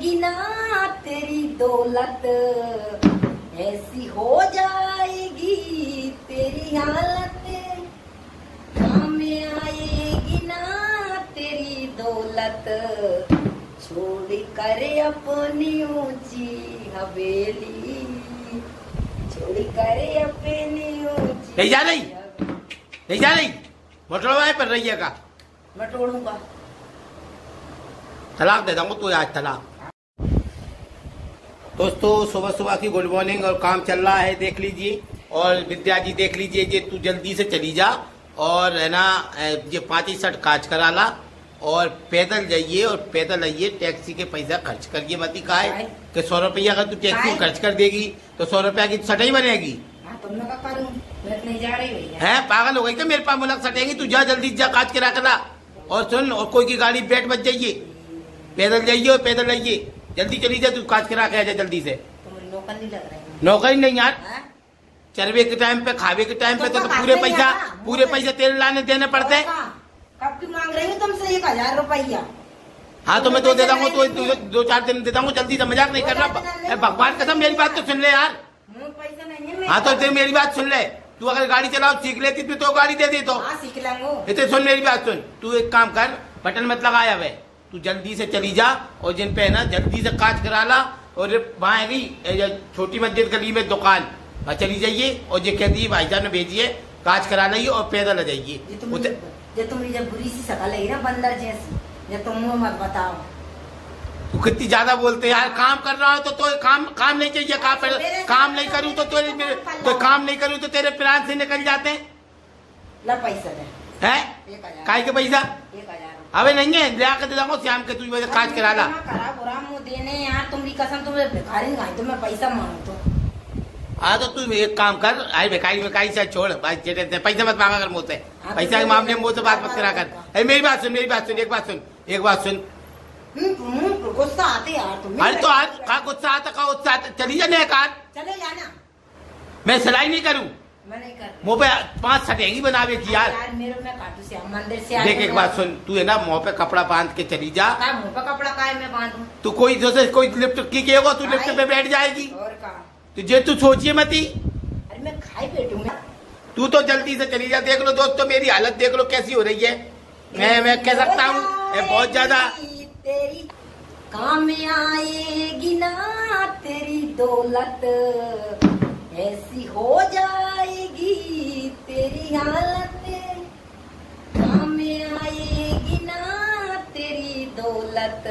आएगी ना तेरी दौलत। ऐसी हो जाएगी तेरी हालत। काम आएगी ना तेरी दौलत। छोड़ कर अपनी ऊँची हवेली। छोड़ कर अपनी ऊँची नहीं जा रही? नहीं जा रही। मोटर पर रहिएगा। का मैं तोड़ूँगा। तलाक दे दूँगा तू आज तलाक। दोस्तों सुबह सुबह की गुड मॉर्निंग और काम चल रहा है देख लीजिए। और विद्या जी देख लीजिए ये तू जल्दी से चली जा और है ना ये पाँच ही शर्ट काज करा ला और पैदल जाइए और पैदल आइए टैक्सी के पैसा खर्च करिए। मती का है कि सौ रुपया अगर तू टैक्सी खर्च कर देगी तो सौ रुपया की शर्ट ही बनेगी हाँ भैया। है पागल हो गई क्या मेरे पास मुलाक सटेगी? तू जा जल्दी जा काज करा करा और सुन और कोई की गाड़ी बैठ बच जाइए। पैदल जाइए और पैदल आइए। जल्दी चली जाए तू काज करा के आ जा जल्दी से। नहीं लग नौकरी नहीं यार। हैं? चरवे के टाइम पे खावे के टाइम पे तो तो, तो तो पूरे पैसा पूरे पैसे तेल लाने देने पड़ते हैं। कब की मांग रही हूँ तुमसे? एक हज़ार रुपया। हाँ तो मैं तो पूरे दे पैसे दूँगा तो दो, चार दिन देता हूँ जल्दी से मज़ाक नहीं कर रहा भगवान कसम मेरी बात तो सुन ले यार। है हाँ तो मेरी बात सुन ले। तू अगर गाड़ी चलाओ सीख लेती तो, तो गाड़ी दे दी तो। हाँ सीख लेंगे। सुन मेरी बात सुन। तू एक काम कर बटन मत लगाया वे। तू जल्दी से चली जा और जिन पे है ना जल्दी से काज करा ला और वहाँ है छोटी मस्जिद गली में दुकान वहाँ चली जाइए और ये कहती है भाईजान ने भेजिए काज करा लाइए और पैदल आ जाइए। ये तुम्हारी जब बुरी सी शकल है ना बंदर जैसी। ये तुम मुँह मत बताओ। तू कितनी ज़्यादा बोलते हैं यार काम कर रहा हो तो तो काम काम नहीं चाहिए काम पर काम नहीं करूँ तो तेरे तो काम नहीं करूँ तो तेरे प्राण से निकल जाते हैं? ला पैसा हैं? काय के पैसा? अबे नहीं है ले आकर दे दूँगा शाम के तू वजह काज करा ला। देने यार तुम्हारी कसम तुम्हें भिखारी नहीं तो मैं पैसा मांगू तो। हाँ तो तू एक काम कर आई बेकारी बेकारी से छोड़ भाई दे, पैसा मत मांगा कर मुझसे। हाँ, तो पैसा के मामले में मुझसे बात मत करा कर। अरे मेरी बात सुन मेरी बात सुन एक बात सुन एक बात सुन। हम्म, हम्म, गुस्सा आते यार तुम्हें अरे तो आज का गुस्सा आता का गुस्सा आता? चली जा नहीं कार। चले जाना। मैं सिलाई नहीं कर। मुँह पे पाँच सटेंगी बनावे की यार। यार मेरे में काटू से मंदिर से देख एक बात सुन तू है ना मुँह पे कपड़ा बाँध के चली जा। का मुँह पे कपड़ा काय मैं बांधूं? तू कोई जैसे कोई लिफ्ट की कहेगा तू लिफ्ट पे बैठ जाएगी। तो जे तू सोचिए मती अरे मैं खाई बैठूँगा तू तो जल्दी से चली जा देख लो दोस्तों मेरी हालत देख लो कैसी हो रही है। मैं मैं कह सकता हूँ बहुत ज़्यादा तेरी काम आएगी ना तेरी दौलत। ऐसी हो जाएगी तेरी हालत काम में आएगी ना तेरी दौलत।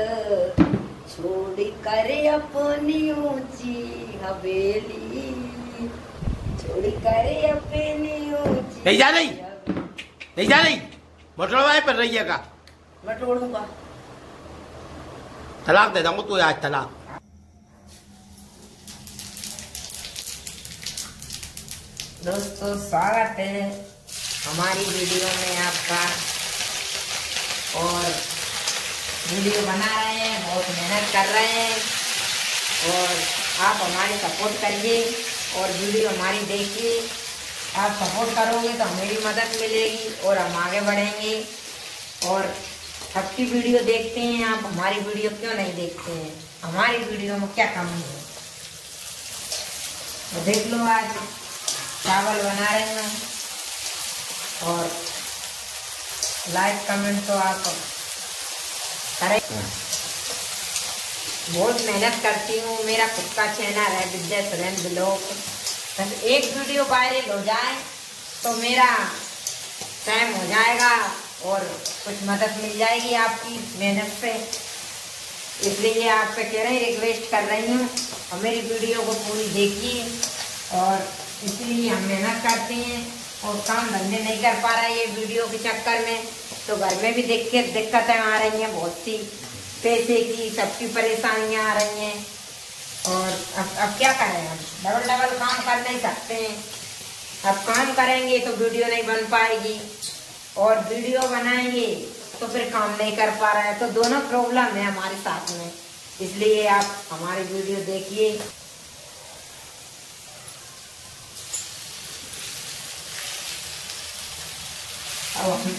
छोड़ कर अपनी ऊँची हवेली छोड़ कर अपनी ऊँची नहीं जा रही? नहीं जा रही। मोटर पर रही है का मैं तलाक दे दूँगा तू आज तलाक। दोस्तों, स्वागत है हमारी वीडियो में आपका। और वीडियो बना रहे हैं, बहुत मेहनत कर रहे हैं। और आप हमारी सपोर्ट करिए और वीडियो हमारी देखिए। आप सपोर्ट करोगे तो हमें भी मदद मिलेगी और हम आगे बढ़ेंगे। और सबकी वीडियो देखते हैं, आप हमारी वीडियो क्यों नहीं देखते हैं? हमारी वीडियो में क्या कमी है? तो देख लो आज। चावल बना रहे हैं और लाइक कमेंट तो आप करें। बहुत मेहनत करती हूँ। मेरा खुद का चैनल है विद्या सुरेंद्र ब्लॉग। बस एक वीडियो वायरल हो जाए तो मेरा टाइम हो जाएगा और कुछ मदद मिल जाएगी आपकी मेहनत से। इसलिए आपसे कह रहे हैं रिक्वेस्ट कर रही हूँ। और मेरी वीडियो को पूरी देखिए और इसलिए हम मेहनत करते हैं और काम धंधे नहीं कर पा रहे ये वीडियो के चक्कर में। तो घर में भी देख के दिक्कतें आ रही हैं, बहुत सी पैसे की सबकी परेशानियाँ आ रही हैं। और अब अब क्या करें हम? डबल डबल काम कर नहीं सकते हैं। अब काम करेंगे तो वीडियो नहीं बन पाएगी। और वीडियो बनाएँगे तो फिर काम नहीं कर पा रहे हैं। तो दोनों प्रॉब्लम है हमारे साथ में। इसलिए आप हमारी वीडियो देखिए। अब हम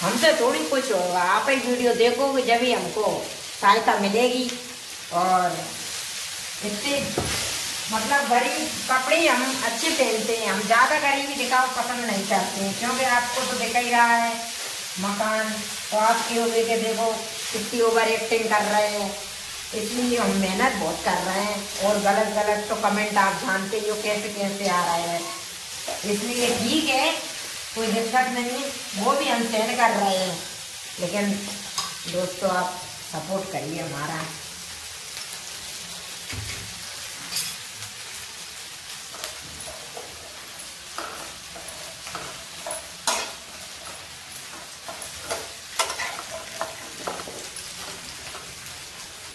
हमसे थोड़ी कुछ होगा आप ही वीडियो देखोगे जब ही हमको सहायता मिलेगी और इतने मतलब गरीब कपड़े हम अच्छे पहनते हैं हम ज़्यादा गरीबी दिखाओ पसंद नहीं करते हैं क्योंकि आपको तो दिखा ही रहा है मकान तो आपके हो के देखो कितनी ओवर एक्टिंग कर रहे हो इसलिए हम मेहनत बहुत कर रहे हैं और गलत गलत तो कमेंट आप जानते ही हो कैसे कैसे आ रहे हैं इसलिए ठीक है कोई दिक्कत नहीं, वो भी हम सहन कर रहे हैं। लेकिन दोस्तों, आप सपोर्ट करिए हमारा।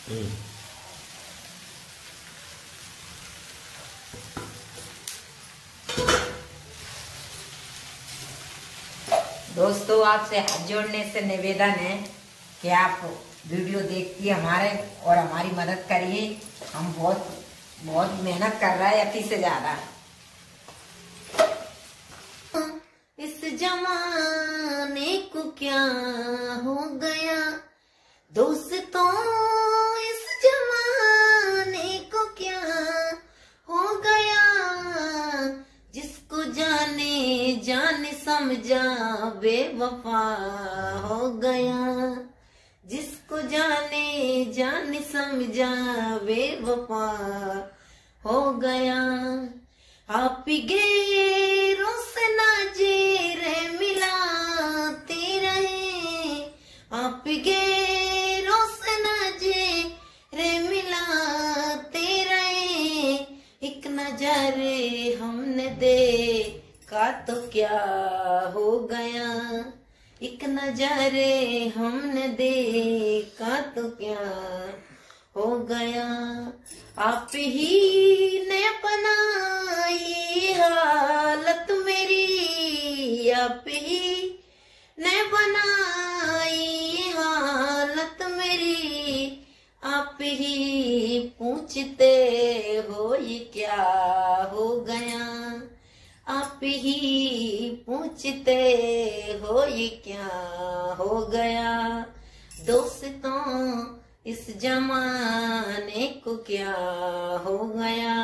दोस्तों आपसे हाथ जोड़ने से निवेदन है कि आप वीडियो देखिए हमारे और हमारी मदद करिए। हम बहुत बहुत मेहनत कर रहे हैं अति से ज़्यादा। इस जमाने को क्या हो गया? दोस्तों समझा बेवफा हो गया। जिसको जाने जाने समझा बेवफा हो गया। आप गेरों से ना मिलाते तो क्या हो गया? एक नजारे हमने देखा तो क्या हो गया? आप ही ने बनाई हालत मेरी, आप ही ने बनाई हालत मेरी। आप ही पूछते हो ये क्या आप ही पूछते हो ये क्या हो गया? दोस्तों, इस जमाने को क्या हो गया?